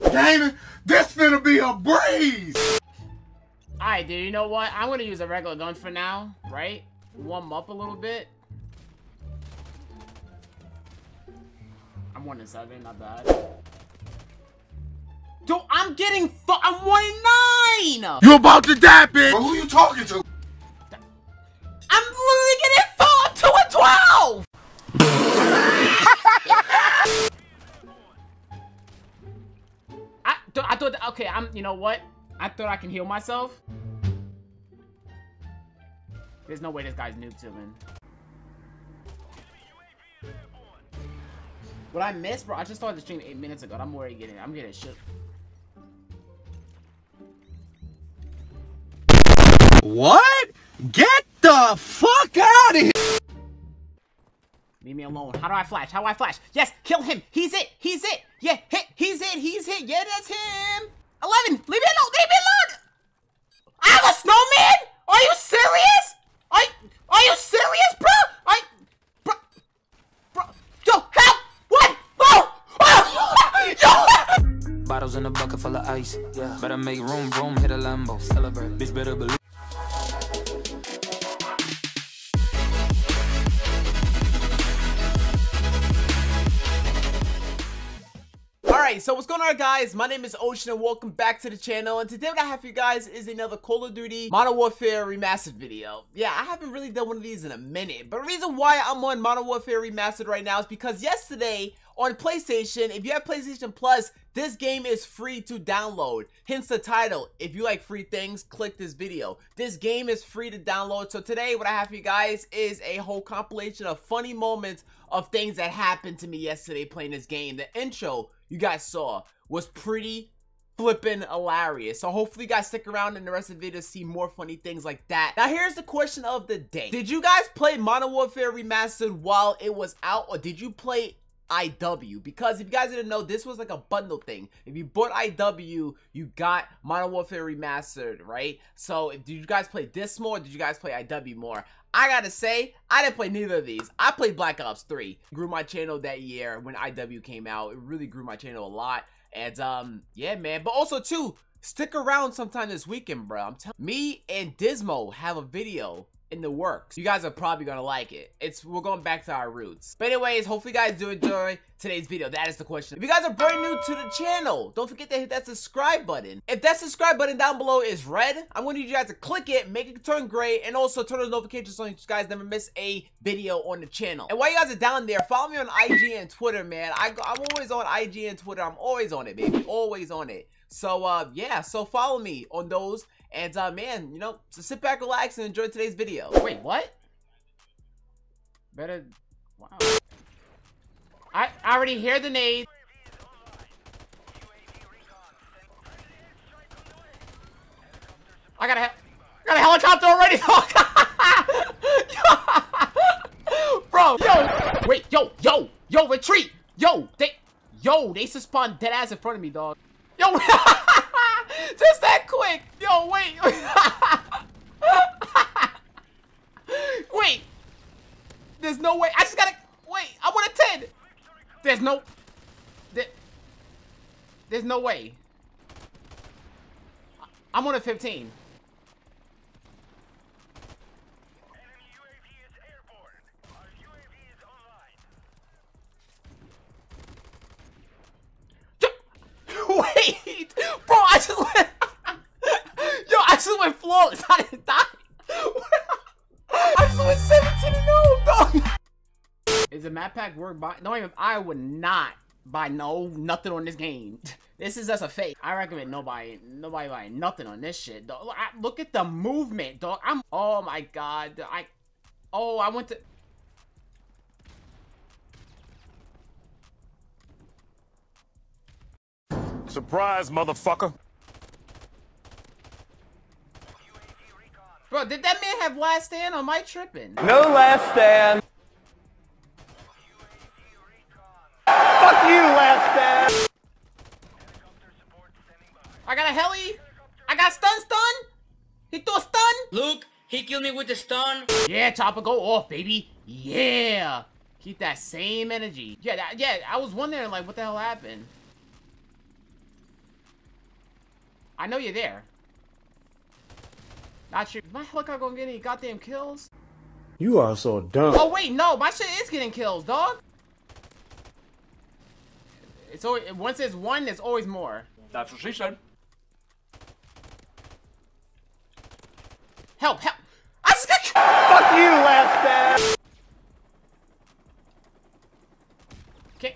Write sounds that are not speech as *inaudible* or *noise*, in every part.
Damon, this finna be a breeze! Alright, dude, you know what? I'm gonna use a regular gun for now, right? Warm up a little bit. I'm 1 in 7, not bad. Dude, I'm getting fu- I'm 1 in 9! You about to die, bitch! But who you talking to? Okay, I'm, you know what? I thought I can heal myself. There's no way this guy's noob tubing. What I missed, bro? I just started the stream eight minutes ago. I'm already getting, I'm getting shit. What? Get the fuck out of here! Leave me alone. How do I flash? How do I flash? Yes, kill him. He's it. He's it. Yeah, hit. He's it. He's it. Yeah, that's him. 11. Leave me alone. Leave me alone. I have a snowman? Are you serious? Are, are you serious, bro? I, bro, bro, yo, help! What? *laughs* Oh! yo! Bottles in a bucket full of ice. Yeah. Better make room, room, hit a Lambo. Celebrate. Bitch, better believe. Alright, so what's going on guys? My name is Oceane and welcome back to the channel and today what I have for you guys is another Call of Duty Modern Warfare Remastered video. Yeah, I haven't really done one of these in a minute, but the reason why I'm on Modern Warfare Remastered right now is because yesterday on PlayStation, if you have PlayStation Plus, this game is free to download. Hence the title. If you like free things, click this video. This game is free to download. So today what I have for you guys is a whole compilation of funny moments of things that happened to me yesterday playing this game. The intro you guys saw was pretty flippin' hilarious. So hopefully you guys stick around in the rest of the video to see more funny things like that. Now here's the question of the day. Did you guys play Modern Warfare Remastered while it was out or did you play IW because if you guys didn't know this was like a bundle thing. If you bought IW you got Modern Warfare Remastered right? So did you guys play this more? Did you guys play IW more? I gotta say I didn't play neither of these. I played Black Ops 3 grew my channel that year when IW came out. It really grew my channel a lot. And um yeah man. But also too stick around sometime this weekend bro I'm telling me and Dismo have a video in the works. You guys are probably gonna like it. It's we're going back to our roots. But anyways, hopefully you guys do enjoy today's video. That is the question. If you guys are brand new to the channel, don't forget to hit that subscribe button. If that subscribe button down below is red, I'm gonna need you guys to click it, make it turn gray, and also turn those notifications so you guys never miss a video on the channel. And while you guys are down there, follow me on IG and Twitter, man. I, I'm always on IG and Twitter. I'm always on it, baby. Always on it. So, uh, yeah, so follow me on those. And, uh, man, you know, so sit back, relax, and enjoy today's video. Wait, what? Better, wow. I, I already hear the nade. I got a, I got a helicopter already. *laughs* Bro, yo, wait, yo, yo, yo, retreat. Yo, they, yo, they just spawned dead ass in front of me, dog. Yo. *laughs* Yo, wait. *laughs* wait. There's no way. I just gotta, wait, I want a 10. There's no, there, there's no way. I'm on a 15. Dog. Is the map pack worth buy? No, even I would not buy no nothing on this game. *laughs* This is just a fake. I recommend nobody, nobody buying nothing on this shit, dog. I, look at the movement, dog. I'm. Oh my god, I. Oh, I went to. Surprise, motherfucker. Bro, did that man have last stand or am I tripping? No last stand. Me with the stun. Yeah, chopper, go off, baby. Yeah. Keep that same energy. Yeah, that, yeah. I was wondering like, what the hell happened? I know you're there. Not sure. My helicopter gonna get any goddamn kills? You are so dumb. Oh wait, no, my shit is getting kills, dog. It's always once there's one, there's always more. That's what she said. Help! Help! I just got. Fuck Okay.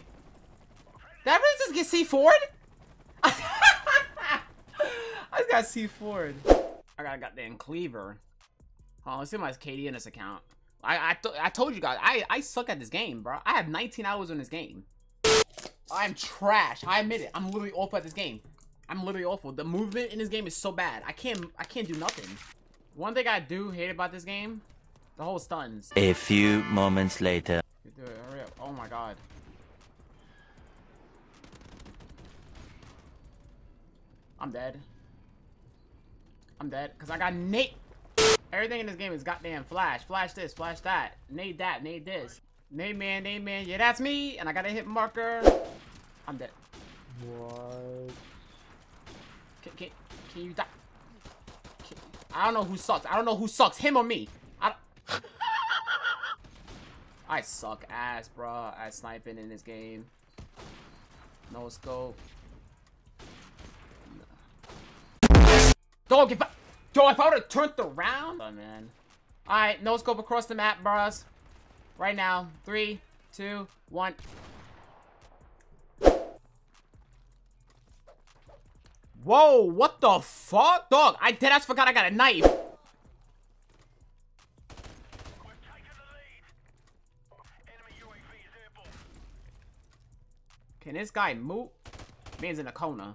That really just get C4? *laughs* I just got C4. I got a goddamn cleaver. Oh, let's see my KD in this account. I I, I told you guys I I suck at this game, bro. I have 19 hours on this game. I'm trash. I admit it. I'm literally awful at this game. I'm literally awful. The movement in this game is so bad. I can't I can't do nothing. One thing I do hate about this game, the whole stuns. A few moments later. Dude, hurry up. Oh my god. I'm dead. I'm dead. Because I got nade. Everything in this game is goddamn flash. Flash this, flash that. Nade that, nade this. Nade man, nade man. Yeah, that's me. And I got a hit marker. I'm dead. What? Can, can, can you die? Can- I don't know who sucks. I don't know who sucks. Him or me. I suck ass, bro, at sniping in this game. No scope. Dog, if I, dog, if I would have turned around, oh man. All right, no scope across the map, bros. Right now, three, two, one. Whoa, what the fuck? Dog, I dead ass forgot I got a knife. Can this guy move? Man's in a corner.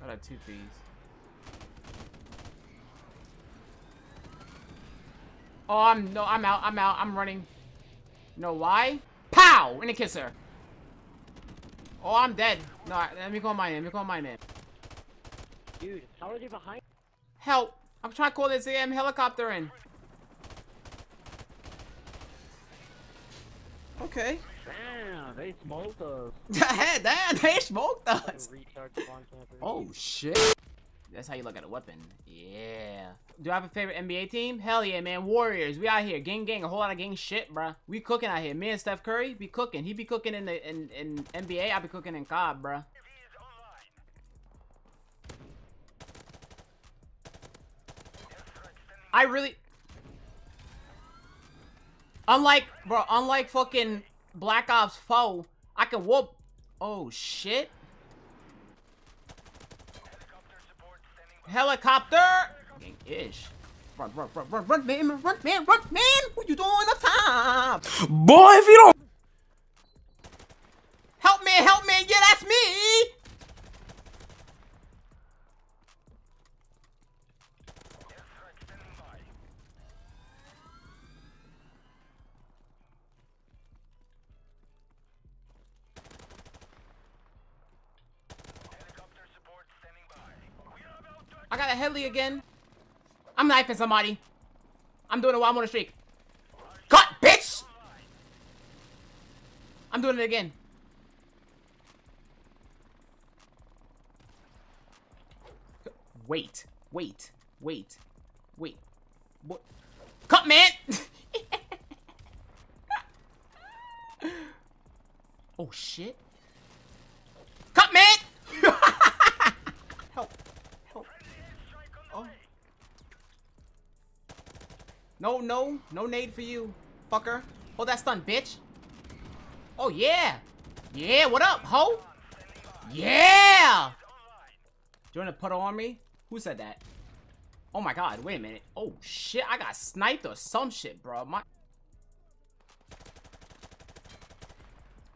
Got a two piece. Oh, I'm no, I'm out. I'm out. I'm running. You know why? Pow! In a kisser. Oh, I'm dead. No, let me call my name. Let me call my name. Dude, how are they behind? Help! I'm trying to call this damn helicopter in. Okay. Damn, they smoked us. *laughs* damn, they smoked us. Retard spawn camper. Oh shit. That's how you look at a weapon. Yeah. Do I have a favorite NBA team? Hell yeah, man. Warriors. We out here. Gang gang. A whole lot of gang shit, bruh. We cooking out here. Me and Steph Curry be cooking. He be cooking in the in, in NBA. I be cooking in COD, bruh. I really Unlike bro, unlike fucking Black Ops 4, I can whoop Oh shit. Helicopter! Ish. Run, run, run, run, run, man, run, man, run, man! What you doing up top? Boy, if you don't Help me, help me! Yeah, that's me! I got a heli again. I'm knifing somebody. I'm doing it while I'm on a streak. Cut, bitch! I'm doing it again. Wait, wait, wait, wait. What? Cut, man! *laughs* oh, shit. Cut, man! Help. Help. Oh. No, no. No nade for you, fucker. Hold that stun, bitch. Oh, yeah. Yeah, what up, ho? Yeah! Do you want to put on me? Who said that? Oh my god, wait a minute. Oh shit, I got sniped or some shit, bro. My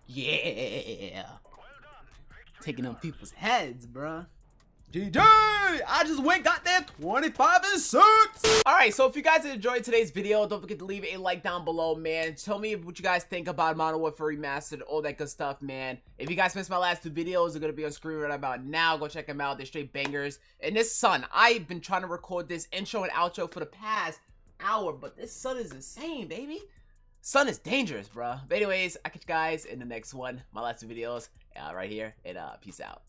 Yeah. Taking on people's heads, bro. GG! I just went got that 25 and 6! Alright, so if you guys enjoyed today's video, don't forget to leave a like down below, man. Tell me what you guys think about Modern Warfare Remastered, all that good stuff, man. If you guys missed my last two videos, they're gonna be on screen right about now. Go check them out. They're straight bangers. And this son, I've been trying to record this intro and outro for the past hour, but this sun is insane, baby. Sun is dangerous, bro. But anyways, I catch you guys in the next one. My last two videos uh, right here. And uh, peace out.